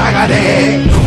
pagaré.